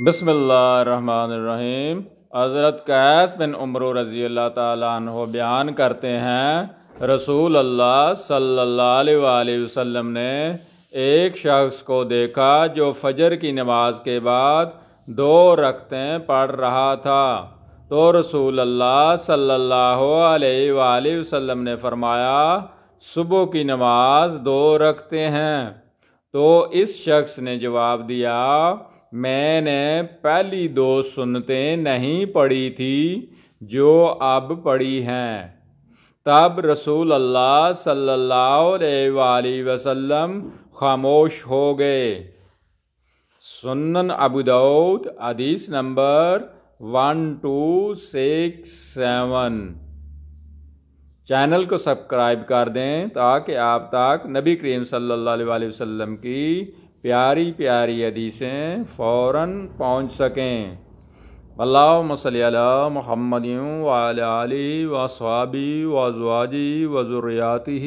बसमीम हज़रत कैस बिन उम्र रज़ी अल्लाह तहो बयान करते हैं रसूल अल्लाह सल्लल्लाहु अलैहि वसल्लम ने एक शख्स को देखा जो फजर की नमाज़ के बाद दो रखतें पढ़ रहा था। तो रसूल अल्लाह सल्लल्लाहु अलैहि वसल्लम ने फरमाया, सुबह की नमाज़ दो रखते हैं। तो इस शख्स ने जवाब दिया मैंने पहली दो सुनते नहीं पढ़ी थी, जो अब पढ़ी हैं। तब रसूल अल्लाह सल्लल्लाहु अलैहि वसल्लम खामोश हो गए। सुनन अबू दाऊद, हदीस number one two six seven. Channel को सब्सक्राइब कर दें ताकि आप तक नबी करीम सल्लल्लाहु अलैहि वसल्लम की प्यारी प्यारी हदीसें फ़ौर पहुँच सकें। अल्लाह मसल वाल वसवाबी वजवाजी वज़ुर्याती